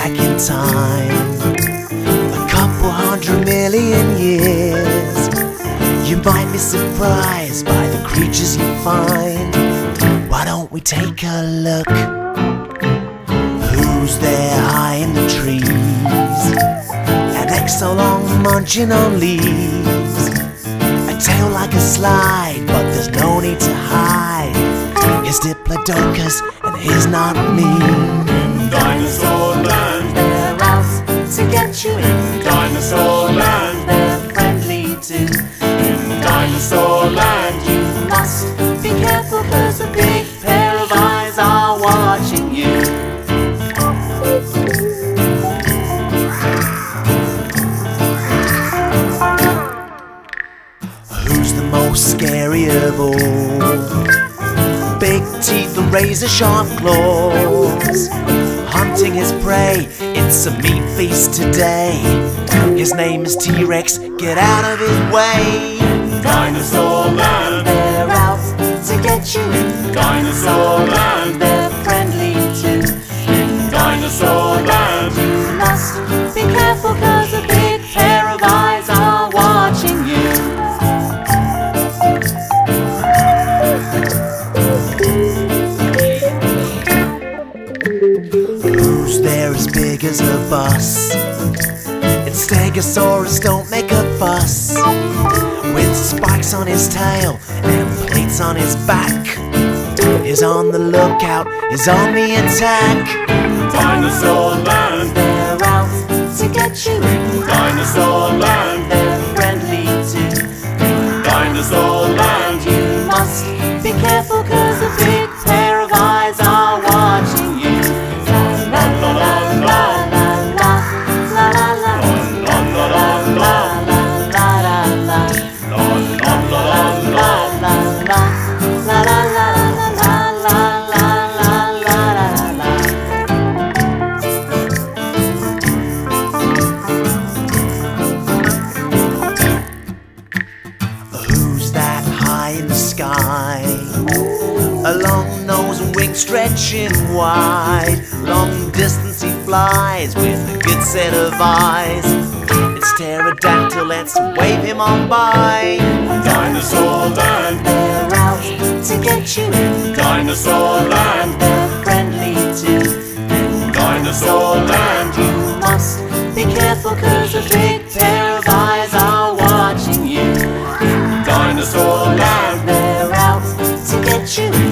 back in time a couple hundred million years. You might be surprised by the creatures you find. Why don't we take a look? Who's there high in the trees? An so long munching on leaves. A tail like a slide, but there's no need to hide. His Diplodocus and he's not mean. Dinosaur scary? Big teeth and razor sharp claws. Hunting his prey, it's a meat feast today. His name is T Rex, get out of his way. Dinosaur land, They're out to get you in. dinosaur land, Who's there as big as a bus? It's Stegosaurus, don't make a fuss. With spikes on his tail and plates on his back. He's on the lookout, he's on the attack. Dinosaur land, They're out to get you in. dinosaur land, Who's that high in the sky? A long nose and wings stretching wide. Long distance he flies with a good set of eyes. It's pterodactyl, let's wave him on by. Dinosaur land, They're out to get you in. dinosaur land, They're friendly too. dinosaur land. You must be careful cause a big pair of eyes you.